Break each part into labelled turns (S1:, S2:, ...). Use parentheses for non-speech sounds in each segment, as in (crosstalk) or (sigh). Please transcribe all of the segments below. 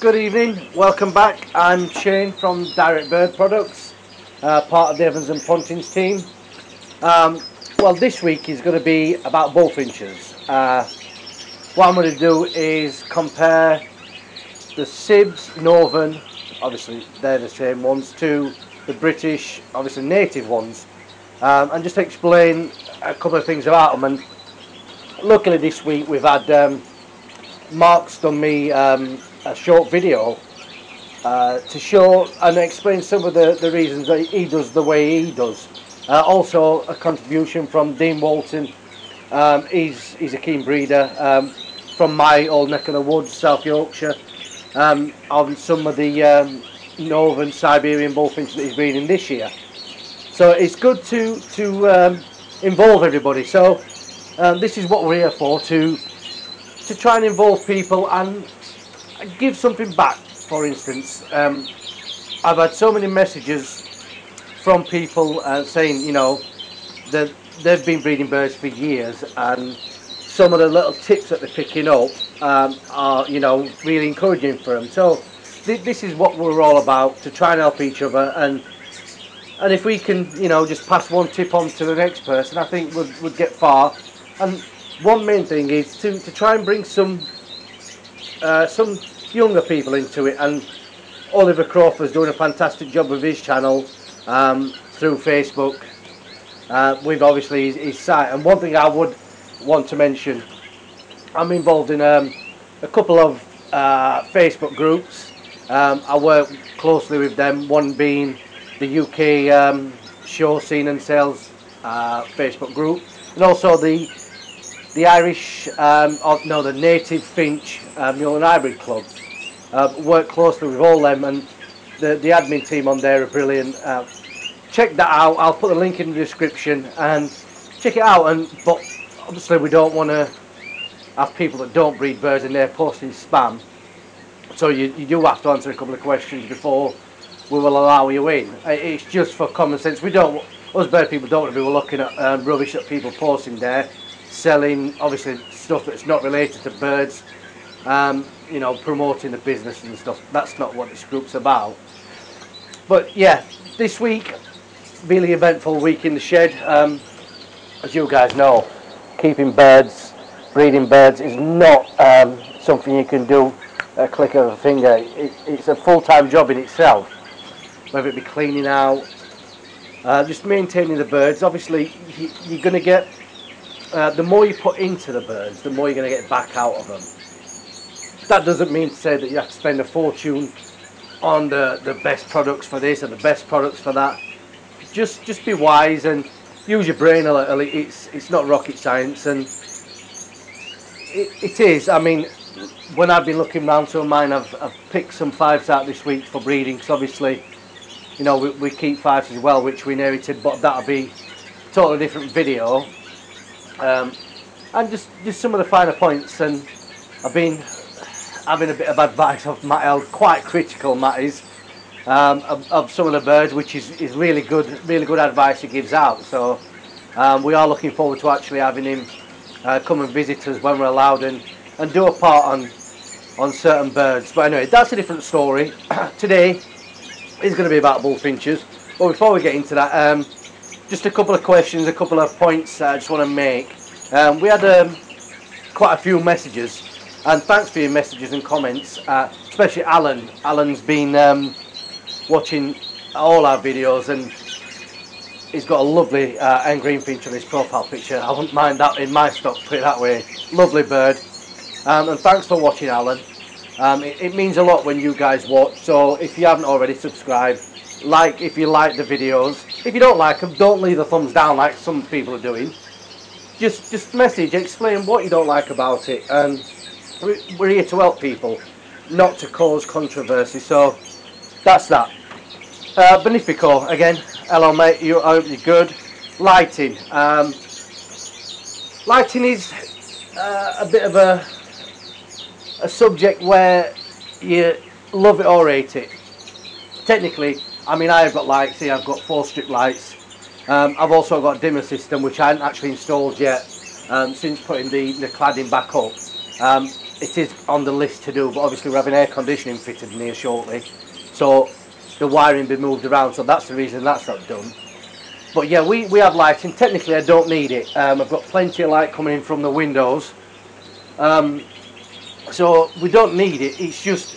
S1: Good evening, welcome back. I'm Shane from Direct Bird Products, uh, part of the Evans and Pontins team. Um, well, this week is going to be about bullfinches. Uh, what I'm going to do is compare the Sibs, Northern, obviously they're the same ones, to the British, obviously native ones, um, and just explain a couple of things about them. And luckily this week we've had um, Mark's done me um, a short video uh, to show and explain some of the, the reasons that he does the way he does. Uh, also a contribution from Dean Walton, um, he's, he's a keen breeder um, from my old neck of the woods, South Yorkshire, um, on some of the um, northern Siberian bullfinches that he's breeding this year. So it's good to, to um, involve everybody. So um, this is what we're here for, to to try and involve people and give something back. For instance, um, I've had so many messages from people uh, saying, you know, that they've been breeding birds for years and some of the little tips that they're picking up um, are, you know, really encouraging for them. So th this is what we're all about, to try and help each other and and if we can, you know, just pass one tip on to the next person, I think we'd, we'd get far. And one main thing is to, to try and bring some uh, some younger people into it and Oliver Crawford's doing a fantastic job with his channel um, through Facebook. Uh, with obviously his, his, site. And one thing I would want to mention I'm involved in um, a couple of uh, Facebook groups. Um, I work closely with them one being the UK um, show scene and sales uh, Facebook group and also the the Irish, um, or, no, the Native Finch uh, Mule and Hybrid Club. Uh, work closely with all them, and the, the admin team on there are brilliant. Uh, check that out. I'll put the link in the description and check it out. And but obviously we don't want to have people that don't breed birds in there posting spam. So you, you do have to answer a couple of questions before we will allow you in. Uh, it's just for common sense. We don't, us bird people don't want to be looking at um, rubbish that people posting there selling obviously stuff that's not related to birds um, you know promoting the business and stuff. That's not what this group's about. But yeah this week really eventful week in the shed. Um, as you guys know keeping birds breeding birds is not um, something you can do a click of a finger. It, it's a full-time job in itself whether it be cleaning out uh, just maintaining the birds. Obviously you, you're going to get uh, the more you put into the birds, the more you're going to get back out of them. That doesn't mean to say that you have to spend a fortune on the, the best products for this and the best products for that. Just just be wise and use your brain a little. It's it's not rocket science and it, it is. I mean, when I've been looking around some of mine, I've, I've picked some Fifes out this week for breeding because obviously, you know, we, we keep Fifes as well, which we inherited, but that'll be a totally different video um, and just just some of the finer points. And I've been having a bit of advice of Matt L, quite critical Matt is, um, of, of, some of the birds, which is, is really good, really good advice he gives out. So um, we are looking forward to actually having him uh, come and visit us when we're allowed and, and do a part on on certain birds. But anyway, that's a different story. (coughs) Today is going to be about bullfinches. But before we get into that, um, just a couple of questions, a couple of points I just want to make. Um, we had um, quite a few messages, and thanks for your messages and comments, uh, especially Alan. Alan's been um, watching all our videos, and he's got a lovely uh, end greenfinch on his profile picture. I wouldn't mind that in my stock, put it that way. Lovely bird. Um, and thanks for watching, Alan. Um, it, it means a lot when you guys watch, so if you haven't already subscribed, like if you like the videos. If you don't like them, don't leave the thumbs down like some people are doing. Just just message, explain what you don't like about it. And we're here to help people, not to cause controversy. So that's that. Uh, Bonifico, again, hello mate, you, I hope you're good. Lighting. Um, lighting is uh, a bit of a, a subject where you love it or hate it. Technically, I mean, I've got lights here, I've got four strip lights. Um, I've also got a dimmer system, which I haven't actually installed yet um, since putting the, the cladding back up. Um, it is on the list to do, but obviously we're having air conditioning fitted in here shortly, so the wiring be moved around. So that's the reason that's not done. But yeah, we, we have lighting. Technically, I don't need it. Um, I've got plenty of light coming in from the windows. Um, so we don't need it. It's just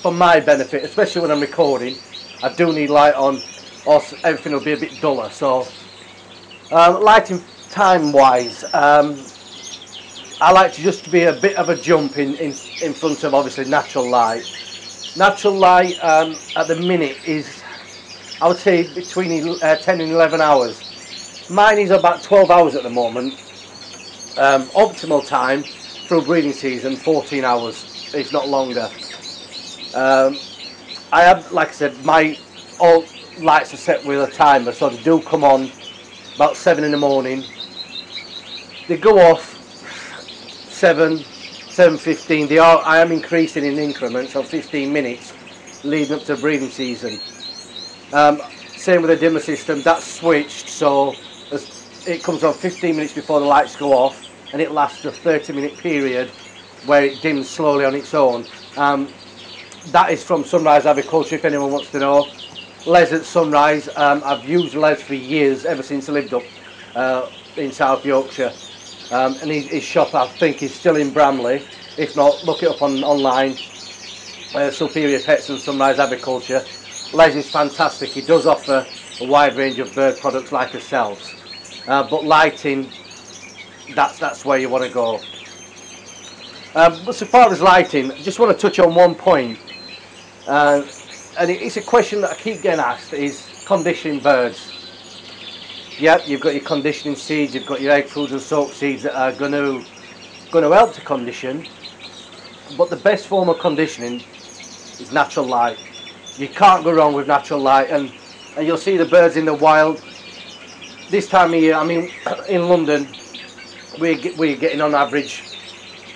S1: for my benefit, especially when I'm recording. I do need light on or everything will be a bit duller. So um, lighting time wise, um, I like to just be a bit of a jump in, in, in front of obviously natural light. Natural light um, at the minute is, I would say, between uh, 10 and 11 hours. Mine is about 12 hours at the moment. Um, optimal time for breeding season, 14 hours, if not longer. I have, like I said, my all lights are set with a timer, so they do come on about 7 in the morning. They go off 7, 7.15. They are, I am increasing in increments of 15 minutes leading up to breeding season. Um, same with the dimmer system, that's switched so it comes on 15 minutes before the lights go off and it lasts a 30 minute period where it dims slowly on its own. Um, that is from Sunrise Aviculture if anyone wants to know. Les at Sunrise, um, I've used Les for years, ever since I lived up uh, in South Yorkshire. Um, and his, his, shop, I think, is still in Bramley. If not, look it up on online. Uh, Superior Pets and Sunrise Aviculture. Les is fantastic. He does offer a wide range of bird products like ourselves. Uh, but lighting, that's that's where you want to go. Um, but so far as lighting, I just want to touch on one point. Uh, and it's a question that I keep getting asked, is conditioning birds. Yep, you've got your conditioning seeds, you've got your egg foods and soak seeds that are going to going to help to condition. But the best form of conditioning is natural light. You can't go wrong with natural light, and and you'll see the birds in the wild. This time of year, I mean, (clears throat) in London, we're we're getting on average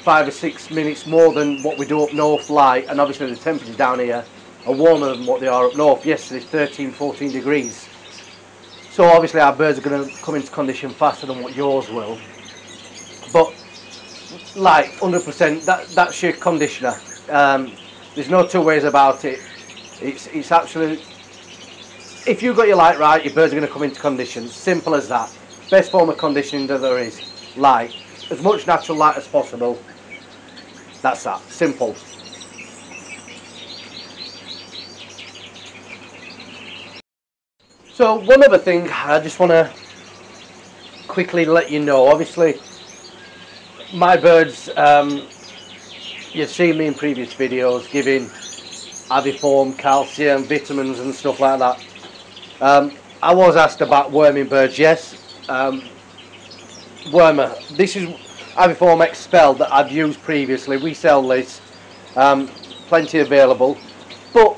S1: five or six minutes more than what we do up north light, and obviously the temperatures down here are warmer than what they are up north. yesterday it's 13, 14 degrees. So obviously our birds are going to come into condition faster than what yours will. But like 100%, that, that's your conditioner. Um, there's no two ways about it. It's, it's if you've got your light right, your birds are going to come into condition. Simple as that. Best form of conditioning that there is, light. As much natural light as possible. That's that. Simple. So one other thing I just want to quickly let you know, obviously my birds, um, you've seen me in previous videos giving aviform, calcium, vitamins and stuff like that. Um, I was asked about worming birds, yes. Um, wormer, this is aviform expel that I've used previously, we sell this, um, plenty available. But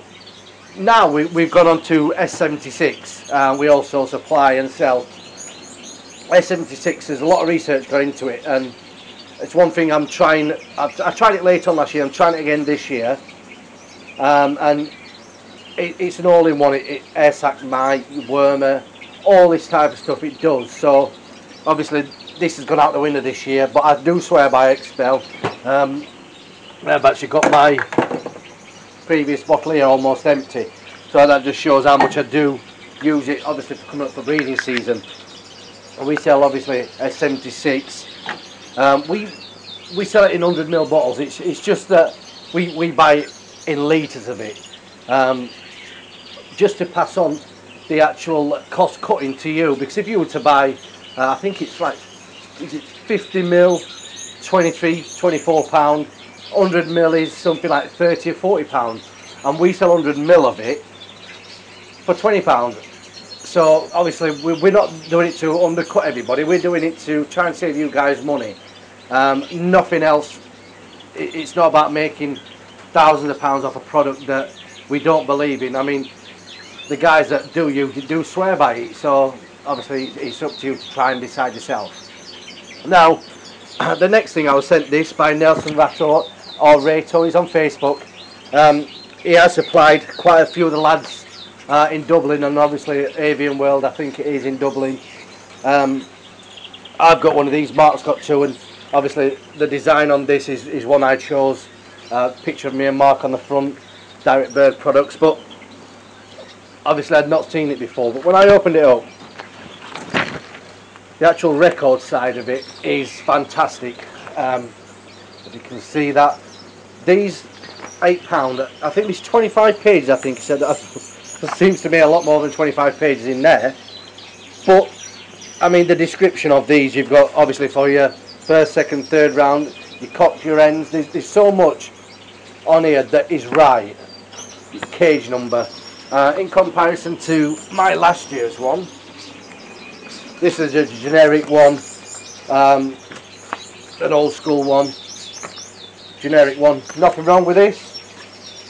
S1: now we, we've gone on to S76 uh, we also supply and sell. S76 there's a lot of research going into it and it's one thing I'm trying I've, I tried it late on last year I'm trying it again this year. Um, and it, it's an all-in-one it, it air sac mite wormer all this type of stuff it does. So obviously this has gone out the window this year but I do swear by expel um, I've actually got my previous bottle here almost empty. So that just shows how much I do use it, obviously for coming up for breeding season. And we sell obviously S76. Um, we we sell it in 100 ml bottles. It's it's just that we we buy it in litres of it, um, just to pass on the actual cost cutting to you. Because if you were to buy, uh, I think it's like is it 50 mil, 23, 24 pound 100 mil is something like 30 or 40 pounds and we sell 100 mil of it for 20 pounds so obviously we're not doing it to undercut everybody we're doing it to try and save you guys money. Um, nothing else. It's not about making thousands of pounds off a product that we don't believe in. I mean the guys that do you do swear by it so obviously it's up to you to try and decide yourself now the next thing I was sent this by Nelson Rato or Rato, he's on Facebook. Um, he has supplied quite a few of the lads uh, in Dublin and obviously Avian World I think it is in Dublin. Um, I've got one of these, Mark's got two and obviously the design on this is, is one I chose. Uh, picture of me and Mark on the front, Direct Bird products, but obviously I'd not seen it before. But when I opened it up, the actual record side of it is fantastic. Um, as you can see that these eight pound, I think there's 25 pages. I think he said (laughs) that. Seems to be a lot more than 25 pages in there. But I mean, the description of these you've got obviously for your first, second, third round. You cock your ends. There's, there's so much on here that is right. Cage number. Uh, in comparison to my last year's one, this is a generic one, um, an old school one, generic one. Nothing wrong with this,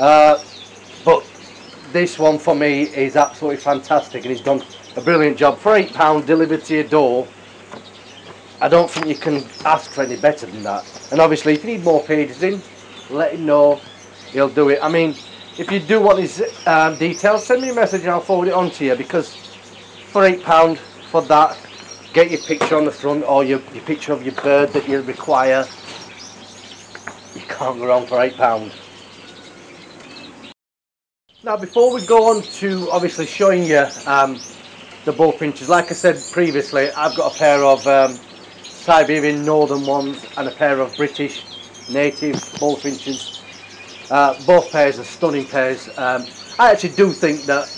S1: uh, but this one for me is absolutely fantastic and he's done a brilliant job. For £8 delivered to your door, I don't think you can ask for any better than that. And obviously if you need more pages in, let him know, he'll do it. I mean, if you do want his um, details, send me a message and I'll forward it on to you because for £8 for that, get your picture on the front or your, your picture of your bird that you require. You can't go wrong for £8. Now before we go on to obviously showing you um, the bullfinches, like I said previously, I've got a pair of um, Siberian Northern ones and a pair of British native bullfinches. Uh, both pairs are stunning pairs. Um, I actually do think that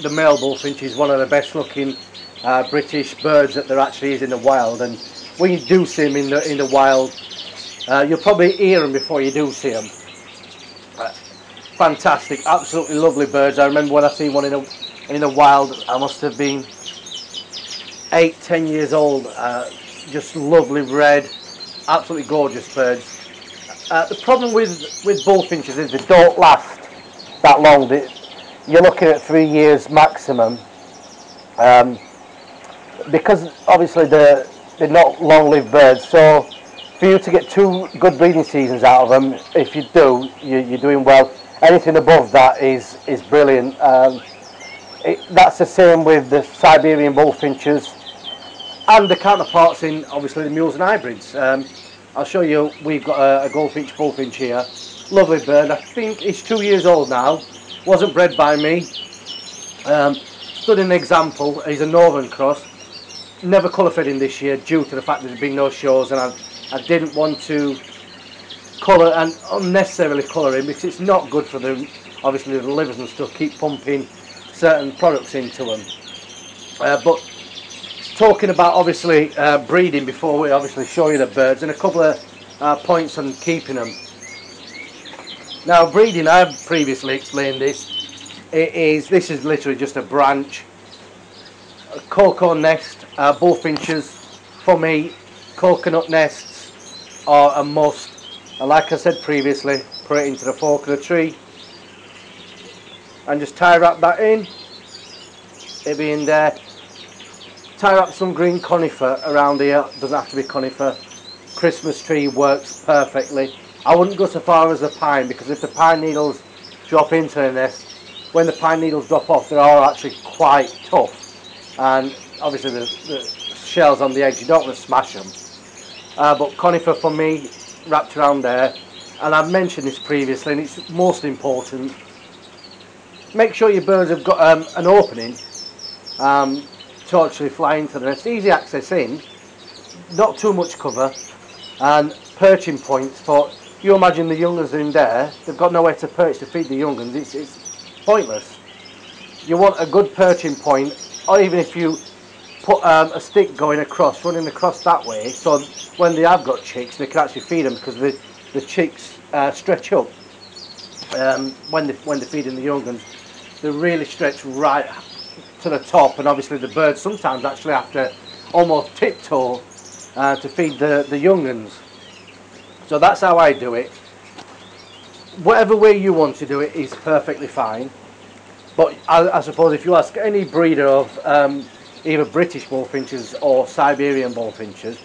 S1: the male bullfinch is one of the best looking uh, British birds that there actually is in the wild and when you do see them in the, in the wild uh, you'll probably hear them before you do see them. Uh, fantastic, absolutely lovely birds. I remember when I seen one in the, in the wild, I must have been eight, ten years old. Uh, just lovely red, absolutely gorgeous birds. Uh, the problem with, with bullfinches is they don't last that long. They, you're looking at three years maximum. Um, because obviously they're, they're not long-lived birds, so for you to get two good breeding seasons out of them, if you do, you, are doing well. Anything above that is is brilliant. Um, it, that's the same with the Siberian bullfinches and the counterparts in obviously the mules and hybrids. Um, I'll show you, we've got a, a goldfinch bullfinch here. Lovely bird, I think he's two years old now. Wasn't bred by me. Um, stood an example, he's a northern cross. Never colour in this year due to the fact that there's been no shows and I've I didn't want to colour and unnecessarily colouring because it's not good for them. Obviously, the livers and stuff keep pumping certain products into them. Uh, but talking about obviously uh, breeding before we obviously show you the birds and a couple of uh, points on keeping them. Now, breeding, I've previously explained this. It is this is literally just a branch, cocoa nest, uh, bullfinches. For me, coconut nests are a must. And like I said previously, put it into the fork of the tree and just tie wrap that in. It'll be in there. Tie wrap some green conifer around here. Doesn't have to be conifer. Christmas tree works perfectly. I wouldn't go so far as the pine because if the pine needles drop into the nest, when the pine needles drop off, they are actually quite tough. And obviously the, the shells on the edge, you don't want to smash them uh, but conifer for me wrapped around there. And I've mentioned this previously and it's most important. Make sure your birds have got um, an opening um, to actually fly into the nest easy access in not too much cover and perching points for you imagine the young ones in there they've got nowhere to perch to feed the young ones it's, it's pointless. You want a good perching point or even if you put um, a stick going across, running across that way, so when they have got chicks, they can actually feed them because the, the chicks uh, stretch up um, when, they, when they're feeding the young ones. They really stretch right to the top, and obviously the birds sometimes actually have to almost tiptoe uh, to feed the, the young ones. So that's how I do it. Whatever way you want to do it is perfectly fine. But I, I suppose if you ask any breeder of um, either British bullfinches or Siberian bullfinches,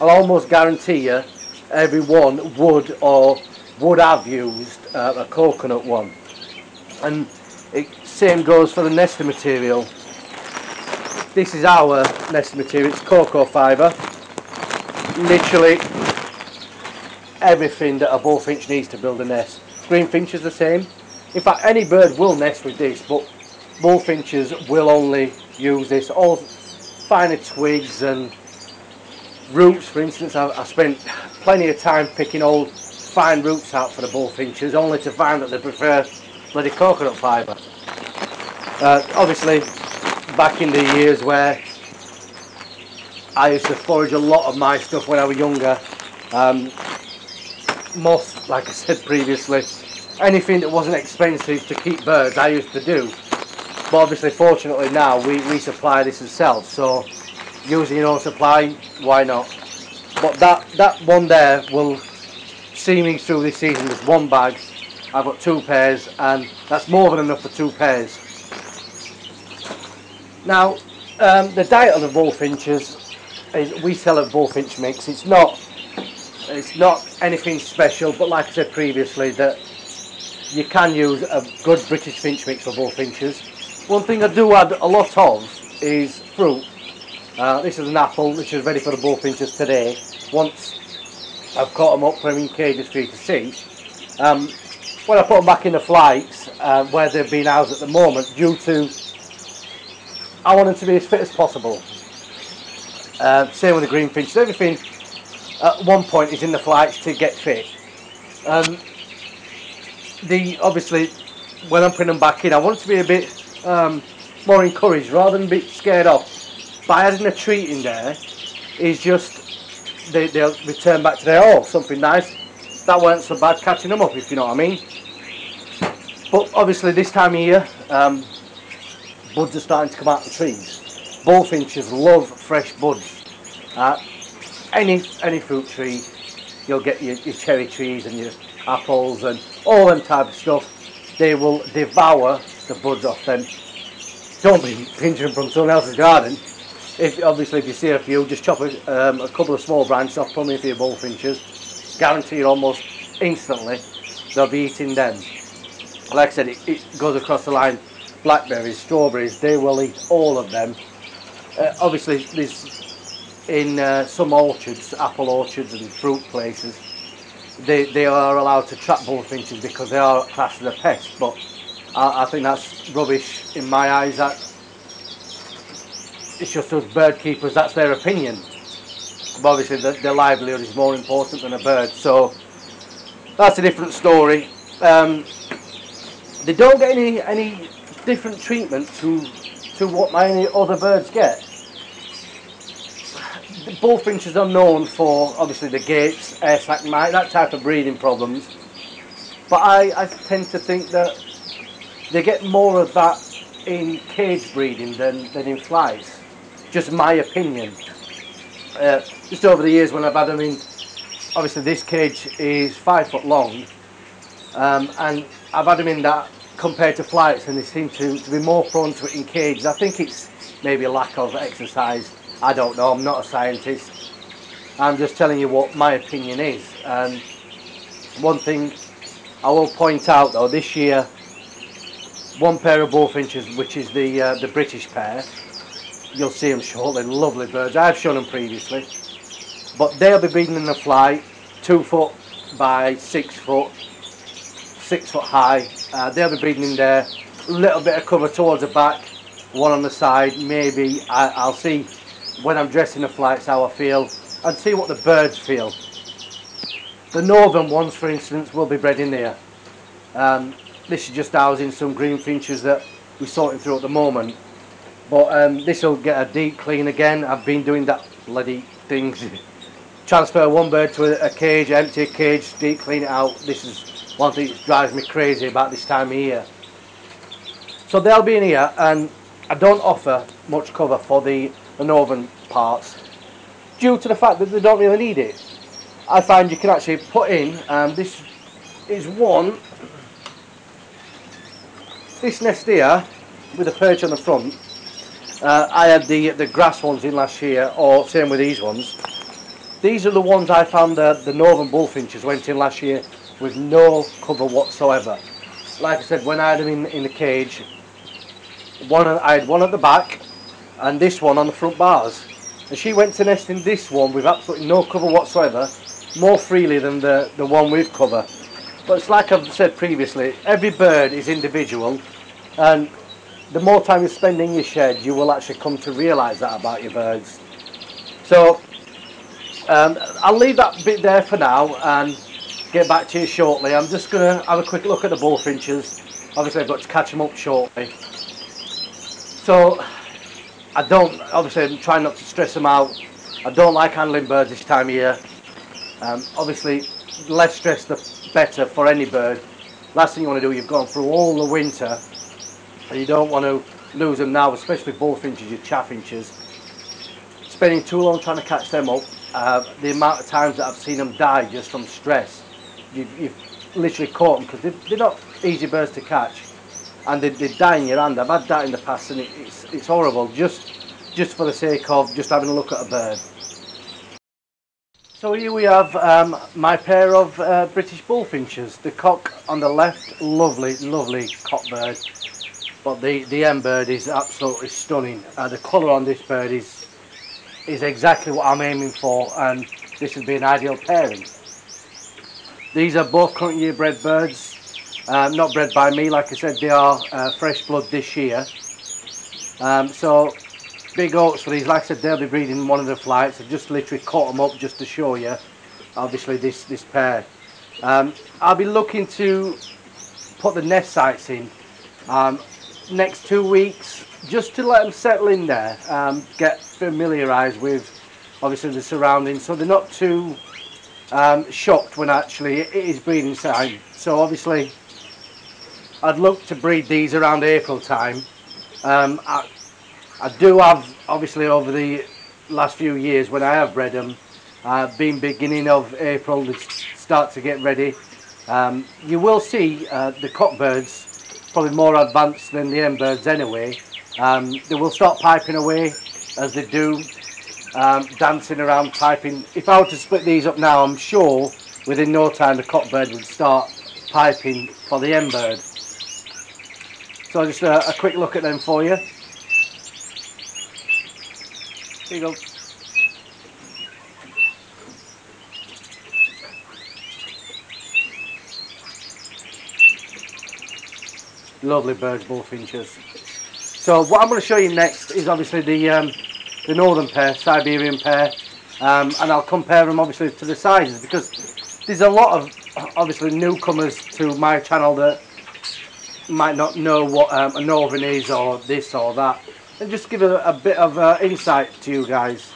S1: I'll almost guarantee you everyone would or would have used uh, a coconut one. And it same goes for the nesting material. This is our nesting material, it's cocoa fibre. literally everything that a bullfinch needs to build a nest. Greenfinch is the same. In fact, any bird will nest with this, but bullfinches will only use this. All finer twigs and roots, for instance. I, I spent plenty of time picking old fine roots out for the bullfinches, only to find that they prefer bloody coconut fibre. Uh, obviously, back in the years where I used to forage a lot of my stuff when I was younger, um, most, like I said previously, anything that wasn't expensive to keep birds I used to do. But obviously, fortunately now, we, we supply this ourselves, so using your own supply, why not? But that, that one there will see me through this season. There's one bag, I've got two pairs, and that's more than enough for two pairs. Now, um, the diet of the bullfinches is we sell a bullfinch mix. It's not it's not anything special, but like I said previously, that you can use a good British finch mix for both bullfinches. One thing I do add a lot of is fruit. Uh, this is an apple which is ready for the bullfinches today. Once I've caught them up, put them in cages for you to see. Um, when I put them back in the flights, uh, where they've been housed at the moment, due to I want them to be as fit as possible. Uh, same with the greenfinches. Everything at one point is in the flights to get fit. Um, the obviously when I'm putting them back in, I want it to be a bit um, more encouraged rather than be scared off. By adding a treat in there, is just they, they'll return back to their oh something nice. That weren't so bad catching them up, if you know what I mean. But obviously this time of year, um, buds are starting to come out of the trees. Bullfinches love fresh buds. Uh, any any fruit tree, you'll get your, your cherry trees and your apples and all them type of stuff. They will devour the buds off them. Don't be pinching from someone else's garden. If obviously if you see a few, just chop a, um, a couple of small branches off, in for your bullfinches. Guaranteed almost instantly they'll be eating them. Like I said, it, it goes across the line. Blackberries, strawberries, they will eat all of them. Uh, obviously, there's in uh, some orchards, apple orchards and fruit places, they, they are allowed to trap bullfinches because they are classed as a pest. But I, I think that's rubbish in my eyes. That it's just us bird keepers. That's their opinion. But obviously, the, their livelihood is more important than a bird. So that's a different story. Um, they don't get any any different treatment to to what many other birds get bullfinches are known for obviously the gapes, air sac that type of breeding problems. But I, I tend to think that they get more of that in cage breeding than, than in flies. Just my opinion. Uh, just over the years when I've had them in, obviously this cage is five foot long, um, and I've had them in that compared to flights, and they seem to, to be more prone to it in cages. I think it's maybe a lack of exercise I don't know, I'm not a scientist. I'm just telling you what my opinion is. And one thing I will point out though, this year, one pair of bullfinches, which is the uh, the British pair, you'll see them shortly, lovely birds. I've shown them previously. But they'll be breeding in the fly, two foot by six foot, six foot high. Uh, they'll be breeding in there, a little bit of cover towards the back, one on the side, maybe. I, I'll see when I'm dressing the flights how I feel and see what the birds feel. The northern ones for instance will be bred in there. Um, this is just housing some greenfinches that we're sorting through at the moment. But um, this will get a deep clean again. I've been doing that bloody things. (laughs) Transfer one bird to a, a cage, empty a cage, deep clean it out. This is one thing that drives me crazy about this time of year. So they'll be in here and I don't offer much cover for the the northern parts due to the fact that they don't really need it. I find you can actually put in, um, this is one, this nest here with a perch on the front, uh, I had the the grass ones in last year, or same with these ones. These are the ones I found the, the northern bullfinches went in last year with no cover whatsoever. Like I said, when I had them in, in the cage, one I had one at the back and this one on the front bars. And she went to nest in this one with absolutely no cover whatsoever more freely than the the one with cover. But it's like I've said previously every bird is individual and the more time you spend in your shed you will actually come to realize that about your birds. So um, I'll leave that bit there for now and get back to you shortly. I'm just gonna have a quick look at the bullfinches. Obviously I've got to catch them up shortly. So I don't, obviously I'm trying not to stress them out. I don't like handling birds this time of year. Um, obviously, less stress the better for any bird. Last thing you want to do, you've gone through all the winter and you don't want to lose them now, especially bullfinches, your chaffinches. Spending too long trying to catch them up, uh, the amount of times that I've seen them die just from stress, you, you've literally caught them because they're, they're not easy birds to catch and they, they die in your hand. I've had that in the past and it, it's, it's horrible just, just for the sake of just having a look at a bird. So here we have um, my pair of uh, British bullfinches. The cock on the left, lovely, lovely cock bird. But the, the end bird is absolutely stunning. Uh, the colour on this bird is, is exactly what I'm aiming for and this would be an ideal pairing. These are both current year bred birds. Um, not bred by me, like I said, they are uh, fresh blood this year. Um, so big hopes for these. Like I said, they'll be breeding in one of the flights. I've just literally caught them up just to show you. Obviously, this this pair. Um, I'll be looking to put the nest sites in um, next two weeks, just to let them settle in there, um, get familiarised with obviously the surroundings, so they're not too um, shocked when actually it is breeding time. So obviously I'd look to breed these around April time. Um, I, I, do have, obviously over the last few years when I have bred them, uh, been beginning of April they start to get ready. Um, you will see uh, the cockbirds probably more advanced than the hen birds anyway. Um, they will start piping away as they do, um, dancing around piping. If I were to split these up now, I'm sure within no time the cockbird would start piping for the hen bird. So just a, quick look at them for you. Here you go. Lovely birds, bullfinches. So what I'm going to show you next is obviously the um, the northern pair, Siberian pair, um, and I'll compare them obviously to the sizes because there's a lot of obviously newcomers to my channel that might not know what um, a northern is or this or that. And just give a, a bit of uh, insight to you guys.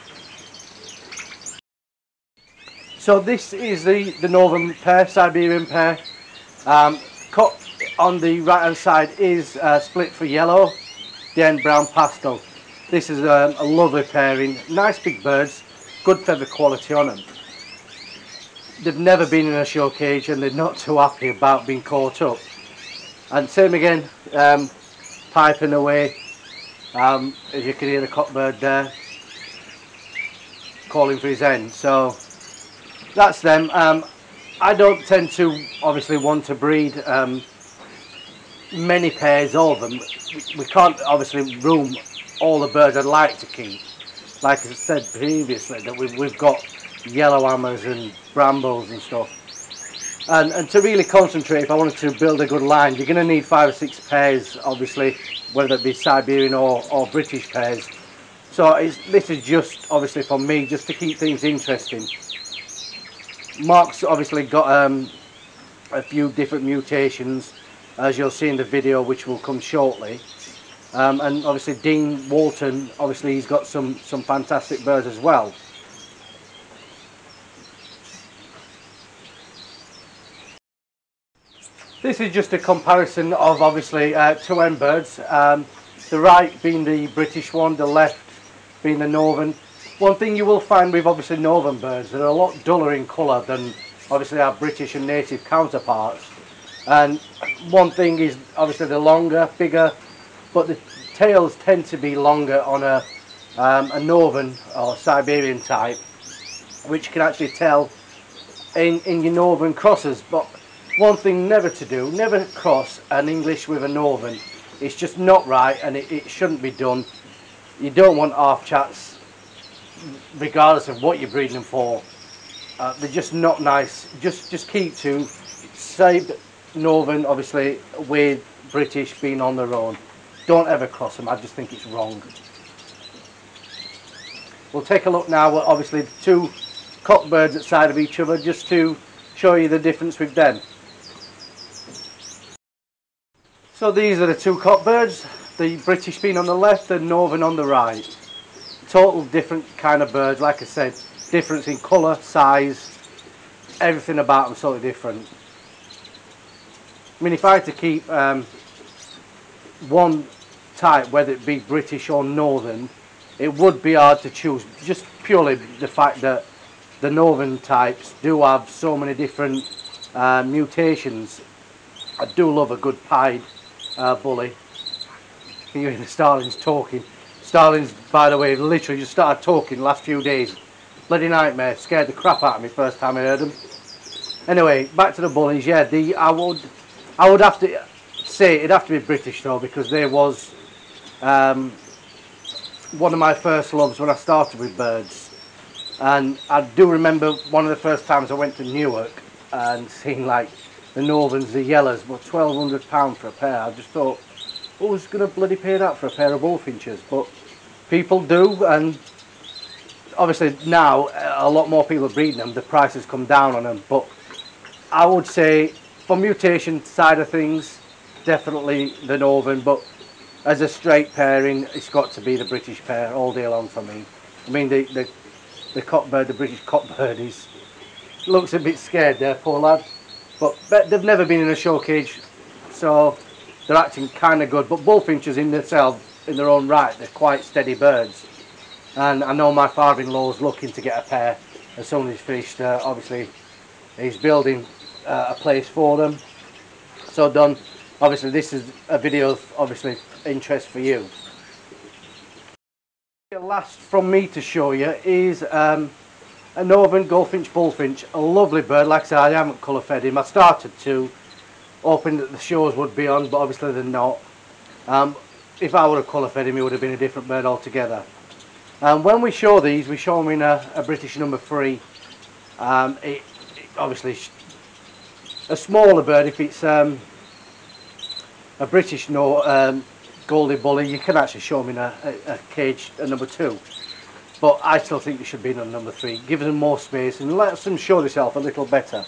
S1: So this is the the northern pair Siberian pair. Um, cut on the right hand side is uh, split for yellow then brown pastel. This is um, a lovely pairing. Nice big birds good feather quality on them they've never been in a show cage and they're not too happy about being caught up and same again um, piping away um, as you can hear the cockbird there calling for his end. So that's them. Um, I don't tend to obviously want to breed um, many pairs of them. We can't obviously room all the birds I'd like to keep. Like I said previously that we've, we've got yellow hammers and brambles and stuff and, and to really concentrate, if I wanted to build a good line, you're going to need five or six pairs, obviously, whether it be Siberian or, or British pairs. So this is just, obviously, for me, just to keep things interesting. Mark's obviously got um, a few different mutations, as you'll see in the video, which will come shortly. Um, and obviously Dean Walton, obviously he's got some, some fantastic birds as well. This is just a comparison of obviously uh, two hen birds. Um, the right being the British one, the left being the northern. One thing you will find with obviously northern birds, they're a lot duller in colour than obviously our British and native counterparts. And one thing is obviously they're longer, bigger, but the tails tend to be longer on a, um, a northern or Siberian type, which you can actually tell in, in your northern crosses. But one thing never to do, never cross an English with a Northern. It's just not right and it, it shouldn't be done. You don't want half chats regardless of what you're breeding them for, uh, they're just not nice. Just just keep to save Northern, obviously, with British being on their own. Don't ever cross them. I just think it's wrong. We'll take a look now at obviously the two cockbirds at side of each other just to show you the difference with them. So these are the two cockbirds, the British being on the left, the Northern on the right. Total different kind of birds, like I said, difference in colour, size, everything about them sort of different. I mean if I had to keep um, one type, whether it be British or Northern, it would be hard to choose just purely the fact that the northern types do have so many different uh, mutations. I do love a good pied uh, bully. You hear the starlings talking? Starlings, by the way, literally just started talking last few days. Bloody nightmare, scared the crap out of me first time I heard them. Anyway, back to the bullies. Yeah, the I would, I would have to say it'd have to be British though because there was um, one of my first loves when I started with birds. And I do remember one of the first times I went to Newark and seeing like the Northerns, the Yellows, were £1,200 for a pair. I just thought, who's going to bloody pay that for a pair of bullfinches? But people do, and obviously now a lot more people are breeding them. The price has come down on them. But I would say, for mutation side of things, definitely the Northern. But as a straight pairing, it's got to be the British pair all day long for me. I mean, the the, the cockbird, the British cockbird, is looks a bit scared there, poor lad. But, they've never been in a show cage, so they're acting kind of good. But bullfinches in themselves, in their own right, they're quite steady birds. And I know my father-in-law's looking to get a pair as soon as he's finished. Uh, obviously, he's building uh, a place for them. So done. Obviously, this is a video of obviously interest for you. The last from me to show you is um, a Northern Goldfinch Bullfinch, a lovely bird. Like I said, I haven't colour fed him. I started to, hoping that the shows would be on, but obviously they're not. Um, if I would have colour fed him, he would have been a different bird altogether. Um, when we show these, we show them in a, a British number three. Um, it, it obviously, a smaller bird, if it's um, a British no, um, Goldie Bully, you can actually show them in a, a, a cage, a number two. But I still think they should be in a number three. Give them more space and let them show themselves a little better.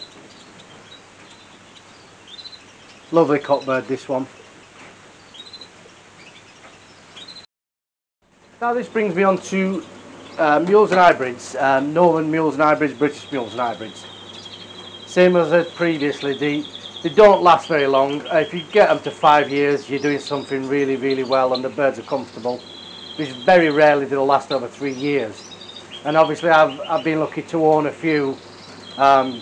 S1: Lovely cockbird, this one. Now this brings me on to uh, mules and hybrids, um, Northern mules and hybrids, British mules and hybrids. Same as I said previously, the they don't last very long. Uh, if you get them to five years, you're doing something really, really well and the birds are comfortable. Which very rarely they'll last over three years. And obviously I've, I've been lucky to own a few, um,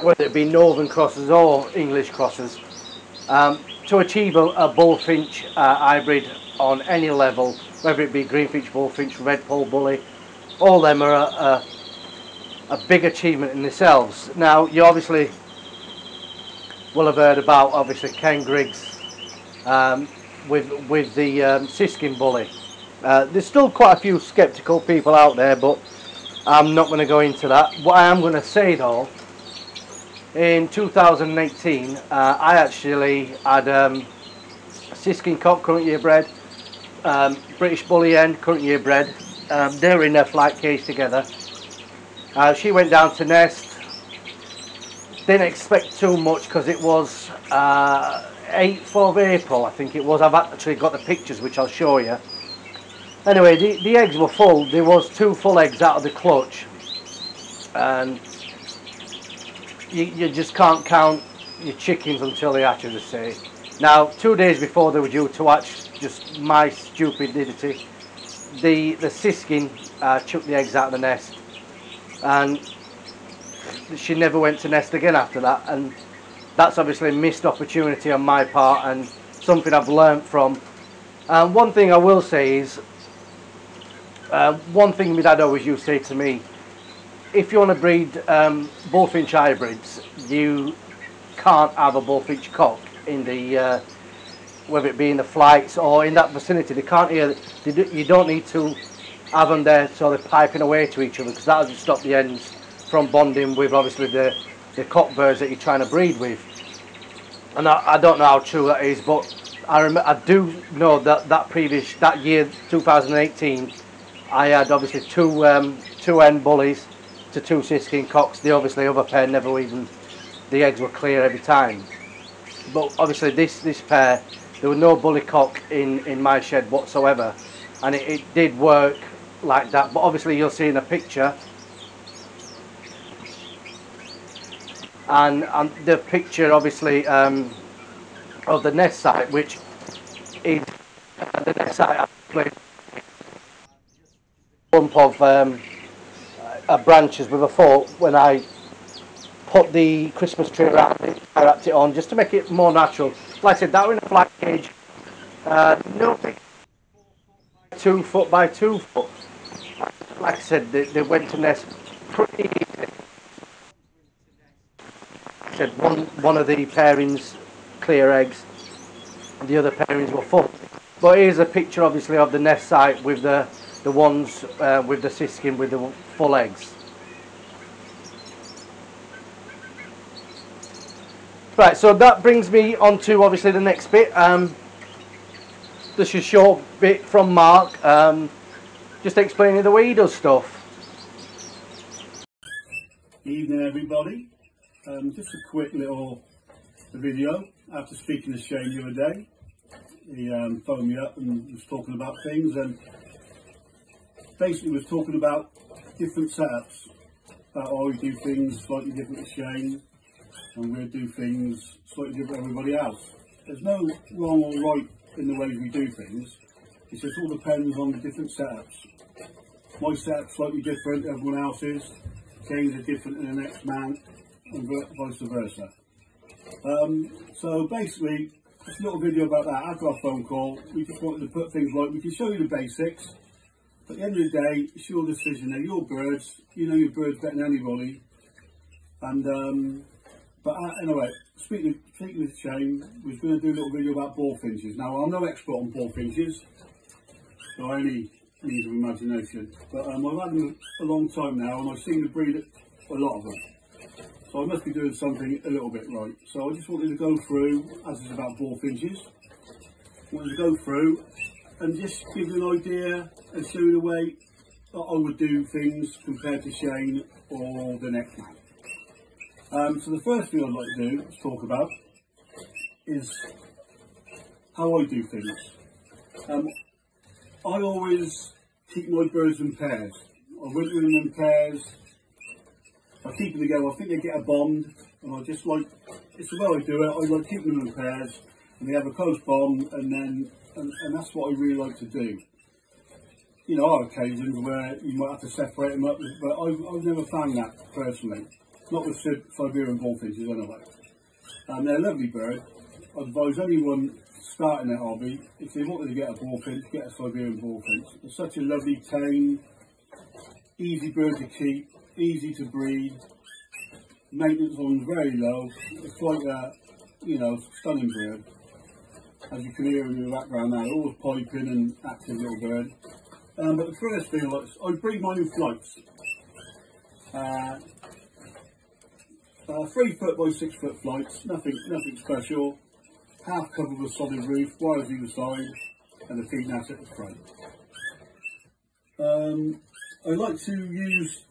S1: whether it be Northern crosses or English crosses. Um, to achieve a, a bullfinch uh, hybrid on any level, whether it be greenfinch, bullfinch, redpoll bully, all them are a, a, a big achievement in themselves. Now, you obviously will have heard about obviously Ken Griggs um, with with the um, Siskin bully. Uh, there's still quite a few sceptical people out there, but I'm not going to go into that. What I am going to say though, in 2018, uh, I actually had um, Siskin cock current year bred, um, British bully hen current year bred. Um, they were in their flight cage together. Uh, she went down to nest didn't expect too much because it was uh, 8th of April I think it was I've actually got the pictures which I'll show you anyway the, the eggs were full. There was two full eggs out of the clutch. And you, you just can't count your chickens until they hatch as I say. Now two days before they were due to hatch. Just my stupidity. The the siskin uh, chucked the eggs out of the nest. And she never went to nest again after that. And that's obviously a missed opportunity on my part and something I've learnt from. Um, one thing I will say is, uh, one thing my dad always used to say to me, if you want to breed um, bullfinch hybrids, you can't have a bullfinch cock in the, uh, whether it be in the flights or in that vicinity. They can't hear, they do, you don't need to have them there so they're piping away to each other because that'll just stop the ends from bonding with obviously the, the cock birds that you're trying to breed with. And I, I don't know how true that is, but I, I do know that that previous, that year 2018, I had obviously two um, two end bullies to two siskin cocks. The obviously other pair never even, the eggs were clear every time. But obviously this, this pair, there was no bully cock in, in my shed whatsoever. And it, it did work like that. But obviously you'll see in a picture, and, and the picture obviously um, of the nest site, which is uh, the nest site actually of um, uh, branches with a fork when I put the Christmas tree around it, I wrapped it on just to make it more natural. Like I said, that was in a flat cage, uh, no big two foot by two foot. Like I said, they, they went to nest pretty easy. I said one one of the pairings clear eggs, the other pairings were full. But here's a picture, obviously, of the nest site with the the ones uh, with the siskin with the full eggs. Right, so that brings me on to obviously the next bit. Um, this is a short bit from Mark, um, just explaining the way he does stuff.
S2: Evening everybody, um, just a quick little video after speaking to Shane the other day. He um, phoned me up and was talking about things and basically was talking about different setups. That I do things slightly different to Shane and we do things slightly different to everybody else. There's no wrong or right in the way we do things. It just all depends on the different setups. My setup's slightly different everyone else's. Shane's are different than the next man and vice versa. Um, so basically, just a little video about that. After our phone call, we just wanted to put things right. We can show you the basics. At the end of the day, it's your decision. They're your birds. You know your birds better than anybody. And um, but uh, anyway, speaking speaking with Shane, we're going to do a little video about bullfinches. Now I'm no expert on bullfinches, so I only means of imagination. But um, I've had them a long time now, and I've seen the breed a lot of them. So I must be doing something a little bit right. So I just wanted to go through, as it's about bullfinches, wanted to go through and just give you an idea show you the way that I would do things compared to Shane or the next man. Um, so the first thing I'd like to do, to talk about, is how I do things. Um, I always keep my birds in pairs. I winter them in pairs. I keep them together. I think they get a bond, and I just like it's the way I do it. I like keeping them in pairs, and they have a close bond, and then and, and that's what I really like to do. You know, are occasions where you might have to separate them up, but I've, I've never found that personally. Not with Siberian bullfinches anyway. And they're a lovely bird. I advise anyone starting their hobby, if they wanted to get a bullfinch, get a Siberian bullfinch. It's such a lovely tame, easy bird to keep, easy to breed, maintenance on very low. It's like a, you know, stunning bird. As you can hear in the background now, always piping and active little bird. Um, but the first thing I breed mine in floats. Uh, uh, three foot by six foot floats, nothing, nothing special. Half covered with solid roof, wires either side, and the feed net at the front. Um, I like to use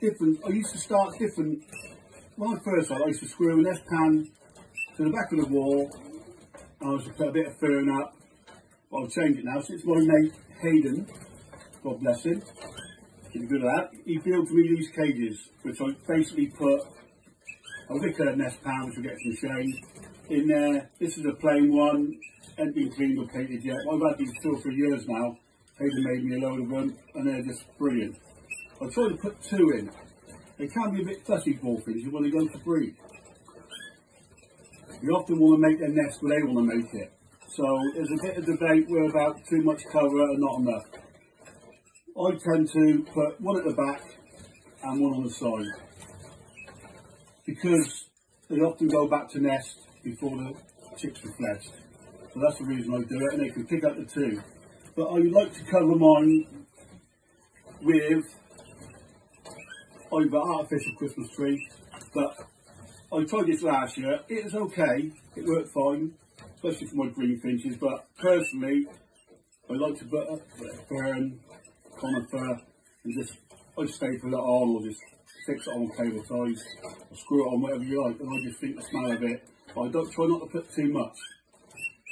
S2: different. I used to start different. When I first I used to screw an S pan to the back of the wall. I was to put a bit of fern up. But I'll change it now. Since my mate Hayden, God bless him, he's good at that. He built me these cages, which I basically put a wicker nest pan, which will get some shade in there. This is a plain one, not been cleaned or painted yet. I've had these two or three years now. Hayden made me a load of them, and they're just brilliant. I try to put two in. They can be a bit fussy bullfinches when they go to breed. You often want to make their nest where they want to make it. So there's a bit of debate where about too much cover and not enough. I tend to put one at the back and one on the side because they often go back to nest before the chicks are fledged. So that's the reason I do it and they can pick up the two. but I like to cover mine with either artificial Christmas tree, but I tried this last year. It was okay. It worked fine, especially for my green finches. But personally, I like to put up fern, conifer, and just I staple it on or just fix it on cable ties, or screw it on whatever you like. And I just think the smell of it. But I don't try not to put too much.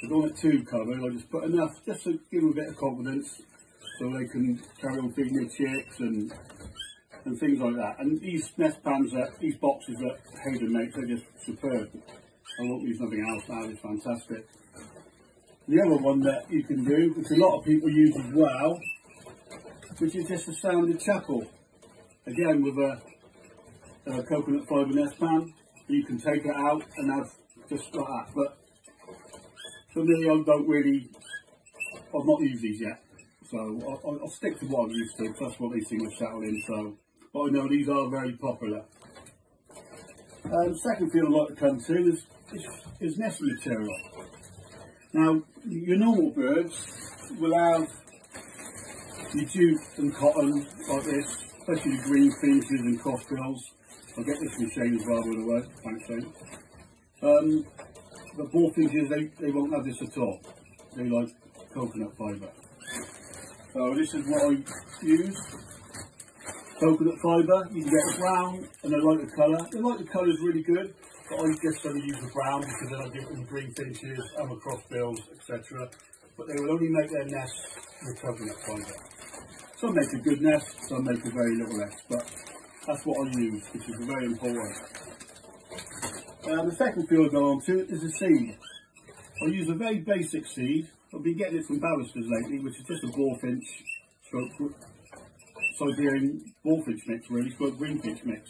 S2: I don't want it too covered. I just put enough just to give them a bit of confidence, so they can carry on feeding their chicks and and things like that. And these nest pans, that, these boxes that Hayden makes, they're just superb. I won't use nothing else now, it's fantastic. The other one that you can do, which a lot of people use as well, which is just a sanded chapel. Again, with a, a coconut fibre nest pan, you can take it out and have just like that. But for me, I don't really, I've not used these yet. So I'll, I'll stick to what I'm used to, that's what these things have settled in. So but I know these are very popular. Um, second field I'd like to come to is, is, nesting material. Now, your normal birds will have your jute and cotton like this, especially green finches and crossbills. I'll get this from Shane as well, by the way. Thanks, Shane. Um, the bullfinches, they, they won't have this at all. They like coconut fibre. So this is what I use coconut fibre. You can get brown, and they like the colour. They like the colour is really good, but I guess I use the brown because then I give them green finches, and crossbills, etc. But they will only make their nest with coconut fibre. Some make a good nest, some make a very little nest, but that's what I use, which is very important. Um, the second field I go on to is a seed. I use a very basic seed. I've been getting it from Barristers lately, which is just a bullfinch stroke Siberian bullfinch mix, really, stroke greenfinch mix,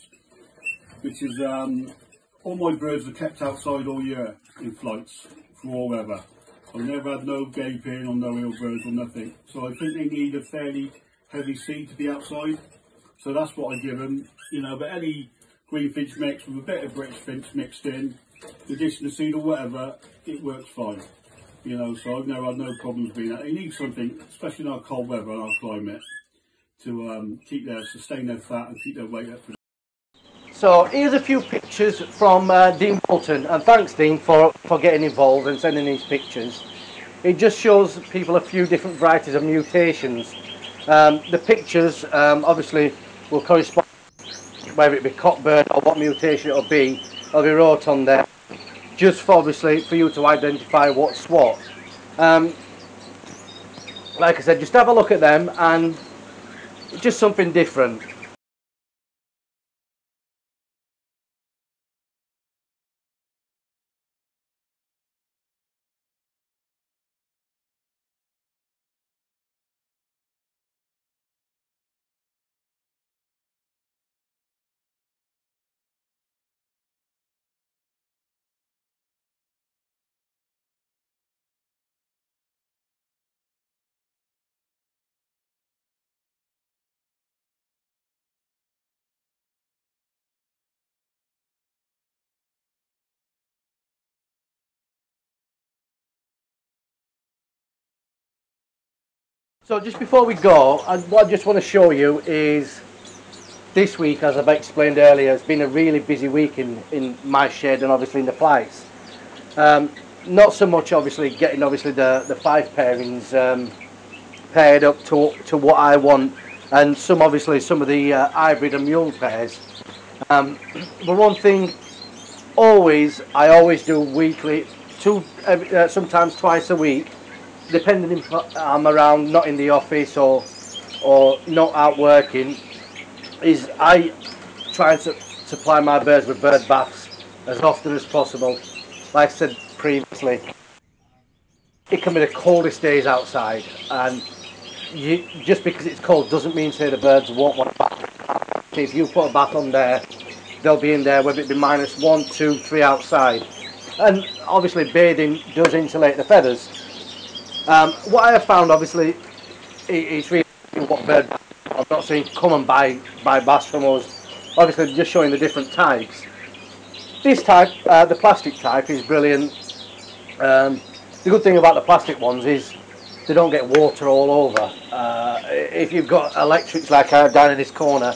S2: which is um, all my birds are kept outside all year in flights for all weather. I've never had no gaping or no ill birds or nothing. So I think they need a fairly heavy seed to be outside. So that's what I give them, you know, but any greenfinch mix with a bit of British finch mixed in, in addition to seed or whatever, it works fine. You know, so I've never had no problems being that. They need something, especially in our cold weather and our climate, to um, keep their sustain their fat and keep their weight up.
S1: So here's a few pictures from uh, Dean Bolton, and thanks Dean for, for getting involved and sending these pictures. It just shows people a few different varieties of mutations. Um, the pictures um, obviously will correspond whether it be cockbird or what mutation it'll be, it'll be wrote on there, just for obviously for you to identify what's what. Um, like I said, just have a look at them and just something different. So just before we go, I, what I just want to show you is this week, as I've explained earlier, has been a really busy week in, in my shed and obviously in the flights. Um, not so much obviously getting obviously the, the five pairings um, paired up to, to what I want and some obviously some of the uh, hybrid and mule pairs. Um, (clears throat) but one thing always, I always do weekly, two, uh, sometimes twice a week, depending if I'm around, not in the office or or not out working, is I try and supply my birds with bird baths as often as possible. Like I said previously, it can be the coldest days outside, and you, just because it's cold doesn't mean say the birds won't want a bath. If you put a bath on there, they'll be in there whether it be minus one, two, three outside. And obviously bathing does insulate the feathers, um, what I have found, obviously, is really what bird. I'm not saying come and buy buy bass from us. Obviously, just showing the different types. This type, uh, the plastic type, is brilliant. Um, the good thing about the plastic ones is they don't get water all over. Uh, if you've got electrics like I have down in this corner,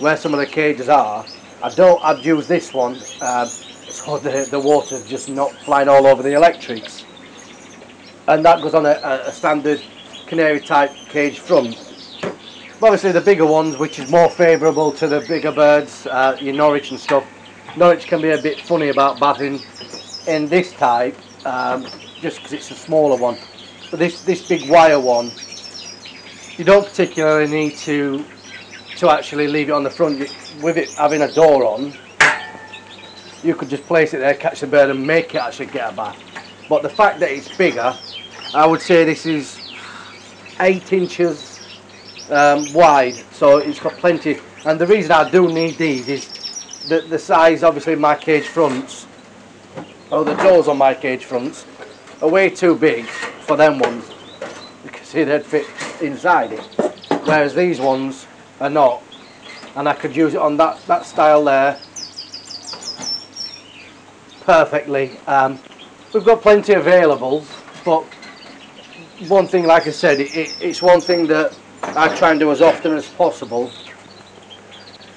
S1: where some of the cages are, I don't. I'd use this one um, (laughs) so the the water's just not flying all over the electrics, and that goes on a, a standard canary type cage front. Obviously, the bigger ones, which is more favourable to the bigger birds, uh, your Norwich and stuff. Norwich can be a bit funny about bathing in this type, um, just because it's a smaller one. But this this big wire one, you don't particularly need to to actually leave it on the front. With it having a door on, you could just place it there, catch the bird, and make it actually get a bath. But the fact that it's bigger, I would say this is eight inches um, wide, so it's got plenty. And the reason I do need these is the, the size, obviously, my cage fronts, or the doors on my cage fronts, are way too big for them ones. You can see they'd fit inside it. Whereas these ones are not. And I could use it on that, that style there perfectly. Um, we've got plenty available, but one thing, like I said, it, it, it's one thing that I try and do as often as possible.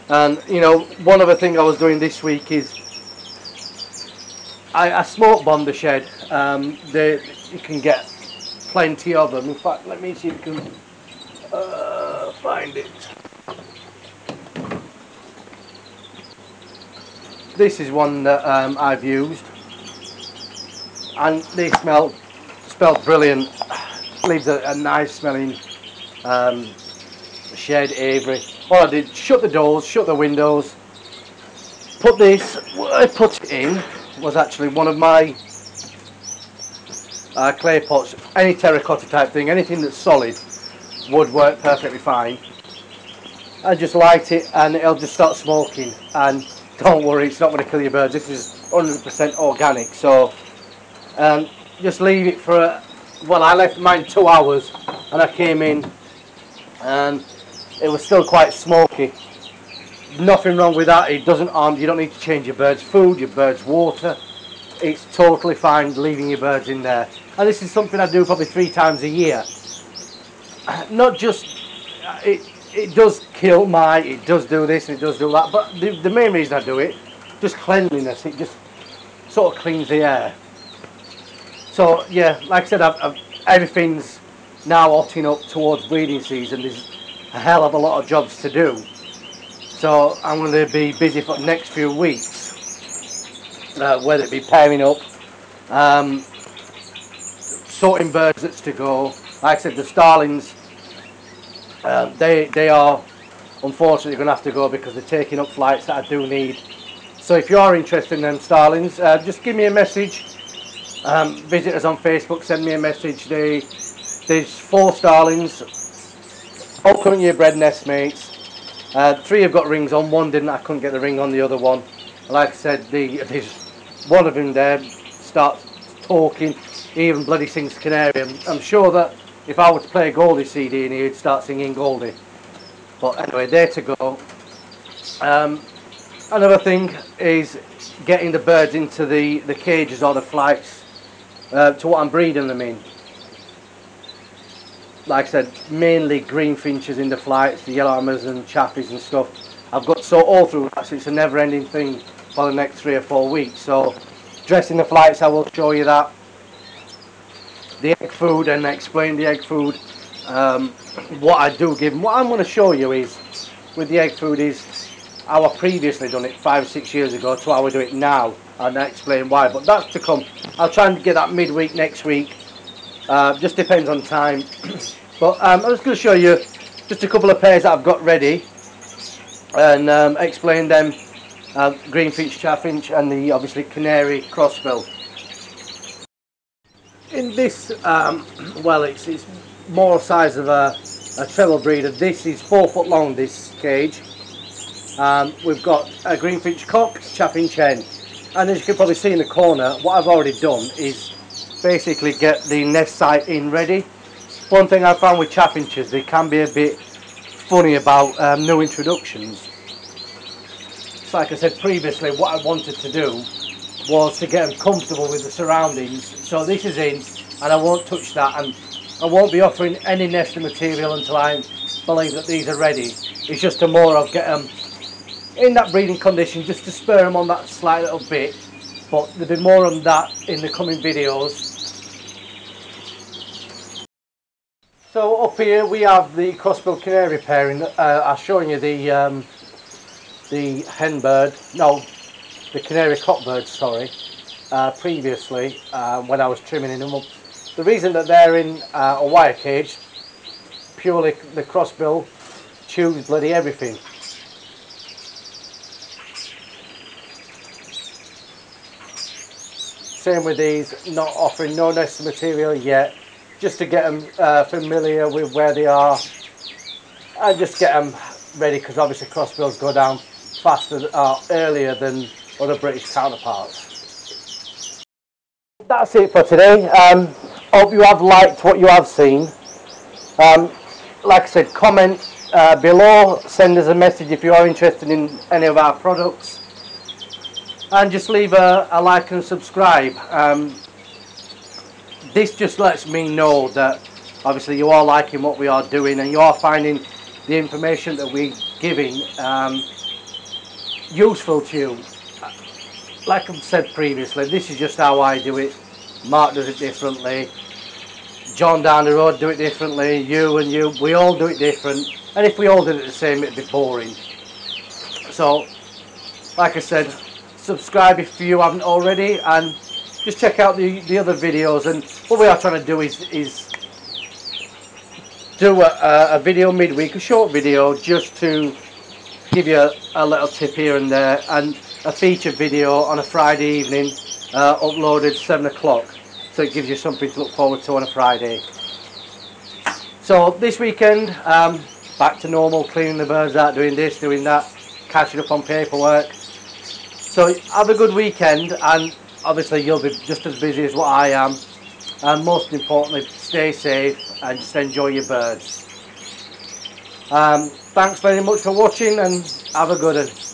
S1: And you know, one other thing I was doing this week is I, I smoke bomb the shed. Um, they, you can get plenty of them. In fact, let me see if you can uh, find it. This is one that um, I've used, and they smell smell brilliant. Leaves a, a nice smelling um, shed aviary. All I did, shut the doors, shut the windows, put this, what I put in was actually one of my uh, clay pots, any terracotta type thing, anything that's solid would work perfectly fine. I just light it and it'll just start smoking and don't worry it's not going to kill your birds, this is 100% organic so um, just leave it for, a, well I left mine two hours and I came in and it was still quite smoky. Nothing wrong with that, it doesn't harm, you don't need to change your bird's food, your bird's water. It's totally fine leaving your birds in there. And this is something I do probably three times a year. (clears throat) Not just, it, it does kill my, it does do this, and it does do that, but the, the main reason I do it, just cleanliness, it just sort of cleans the air. So yeah, like I said, I've, I've, everything's now hotting up towards breeding season. There's a hell of a lot of jobs to do. So I'm going to be busy for the next few weeks, uh, whether it be pairing up, um, sorting birds that's to go. Like I said, the starlings, uh, they, they are unfortunately going to have to go because they're taking up flights that I do need. So if you are interested in them starlings, uh, just give me a message. Um, visit us on Facebook, send me a message. They there's four starlings, all current year bred nest mates. Uh, three have got rings on, one didn't, I couldn't get the ring on the other one. Like I said, the, there's one of them there starts talking, even bloody sings Canary. I'm, I'm sure that if I were to play a Goldie CD here, he'd start singing Goldie. But anyway, there to go. Um, another thing is getting the birds into the, the cages or the flights uh, to what I'm breeding them in like I said, mainly greenfinches in the flights, the yellow hammers and chappies and stuff. I've got so all through that, so it's a never-ending thing for the next three or four weeks. So, dressing the flights, I will show you that. The egg food and explain the egg food. Um, what I do give them. What I'm going to show you is, with the egg food is how I previously done it five or six years ago to how I do it now. And explain why. But that's to come. I'll try and get that midweek next week uh, just depends on time. (clears throat) but um, I'm just going to show you just a couple of pairs that I've got ready and um, explain them. Uh, greenfinch, chaffinch and the obviously canary crossbill. In this, um, (clears throat) well it's, it's more size of a, a treble breeder. This is four foot long this cage. Um, we've got a greenfinch cock, chaffinch hen and as you can probably see in the corner what I've already done is basically get the nest site in ready. One thing I found with chaffinches, they can be a bit funny about um, new introductions. So like I said previously, what I wanted to do was to get them comfortable with the surroundings. So this is in, and I won't touch that. And I won't be offering any nesting material until I believe that these are ready. It's just a more of get them in that breeding condition just to spur them on that slight little bit but there'll be more on that in the coming videos. So up here we have the crossbill canary pairing uh, I'm showing you the um, the hen bird no the canary cockbird sorry uh, previously uh, when I was trimming them up the reason that they're in uh, a wire cage purely the crossbill chews bloody everything Same with these, not offering no nesting material yet, just to get them uh, familiar with where they are and just get them ready because obviously crossbills go down faster uh, earlier than other British counterparts. That's it for today. Um, hope you have liked what you have seen. Um, like I said, comment uh, below, send us a message if you are interested in any of our products and just leave a, a like and subscribe. Um, this just lets me know that obviously you are liking what we are doing and you are finding the information that we're giving um, useful to you. Like I've said previously, this is just how I do it. Mark does it differently. John down the road do it differently. You and you, we all do it different. And if we all did it the same, it'd be boring. So, like I said, subscribe if you haven't already and just check out the, the other videos. And what we are trying to do is, is do a, a video midweek, a short video just to give you a, a, little tip here and there and a feature video on a Friday evening uh, uploaded 7 o'clock. So it gives you something to look forward to on a Friday. So this weekend um, back to normal, cleaning the birds out, doing this, doing that, catching up on paperwork so have a good weekend and obviously you'll be just as busy as what I am. And most importantly, stay safe and just enjoy your birds. Um, thanks very much for watching and have a good one.